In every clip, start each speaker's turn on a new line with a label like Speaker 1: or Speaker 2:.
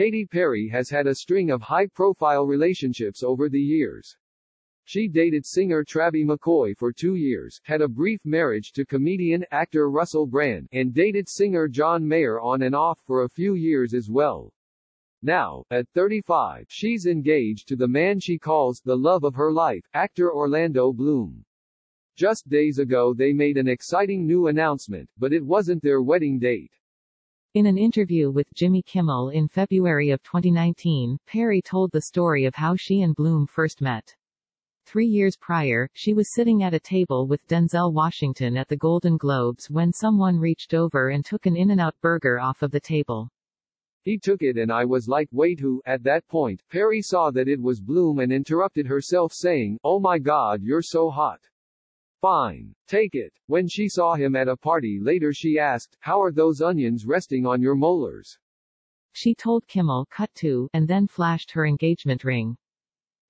Speaker 1: Katy Perry has had a string of high-profile relationships over the years. She dated singer Travie McCoy for two years, had a brief marriage to comedian, actor Russell Brand, and dated singer John Mayer on and off for a few years as well. Now, at 35, she's engaged to the man she calls the love of her life, actor Orlando Bloom. Just days ago they made an exciting new announcement, but it wasn't their wedding date.
Speaker 2: In an interview with Jimmy Kimmel in February of 2019, Perry told the story of how she and Bloom first met. Three years prior, she was sitting at a table with Denzel Washington at the Golden Globes when someone reached over and took an In-N-Out burger off of the table.
Speaker 1: He took it and I was like wait who, at that point, Perry saw that it was Bloom and interrupted herself saying, oh my god you're so hot. Fine. Take it. When she saw him at a party later she asked, how are those onions resting on your molars?
Speaker 2: She told Kimmel cut to, and then flashed her engagement ring.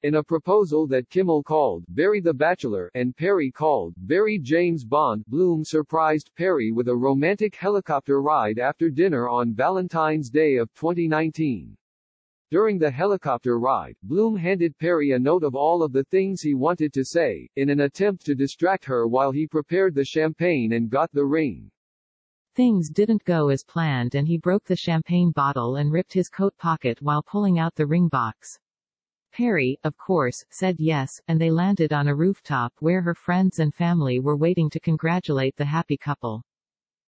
Speaker 1: In a proposal that Kimmel called Barry the Bachelor and Perry called Barry James Bond, Bloom surprised Perry with a romantic helicopter ride after dinner on Valentine's Day of 2019. During the helicopter ride, Bloom handed Perry a note of all of the things he wanted to say, in an attempt to distract her while he prepared the champagne and got the ring.
Speaker 2: Things didn't go as planned and he broke the champagne bottle and ripped his coat pocket while pulling out the ring box. Perry, of course, said yes, and they landed on a rooftop where her friends and family were waiting to congratulate the happy couple.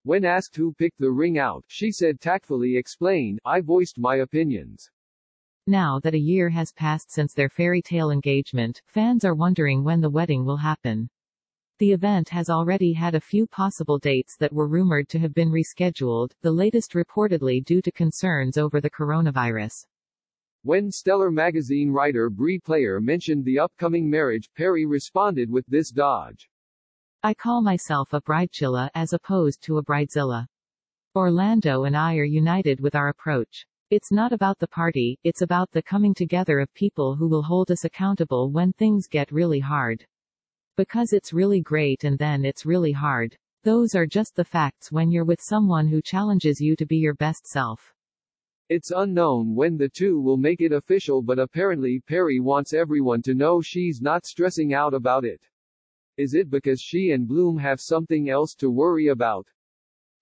Speaker 1: When asked who picked the ring out, she said tactfully explain, I voiced my opinions.
Speaker 2: Now that a year has passed since their fairy tale engagement, fans are wondering when the wedding will happen. The event has already had a few possible dates that were rumored to have been rescheduled, the latest reportedly due to concerns over the coronavirus.
Speaker 1: When Stellar magazine writer Brie Player mentioned the upcoming marriage, Perry responded with this dodge.
Speaker 2: I call myself a bridechilla as opposed to a bridezilla. Orlando and I are united with our approach. It's not about the party, it's about the coming together of people who will hold us accountable when things get really hard. Because it's really great and then it's really hard. Those are just the facts when you're with someone who challenges you to be your best self.
Speaker 1: It's unknown when the two will make it official but apparently Perry wants everyone to know she's not stressing out about it. Is it because she and Bloom have something else to worry about?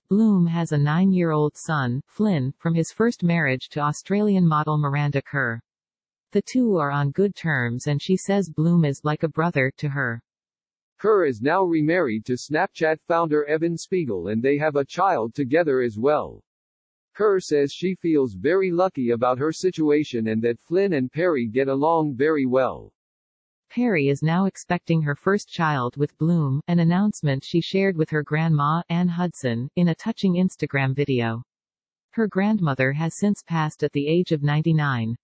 Speaker 2: Bloom has a nine-year-old son, Flynn, from his first marriage to Australian model Miranda Kerr. The two are on good terms and she says Bloom is like a brother to her.
Speaker 1: Kerr is now remarried to Snapchat founder Evan Spiegel and they have a child together as well. Kerr says she feels very lucky about her situation and that Flynn and Perry get along very well.
Speaker 2: Perry is now expecting her first child with Bloom, an announcement she shared with her grandma, Anne Hudson, in a touching Instagram video. Her grandmother has since passed at the age of 99.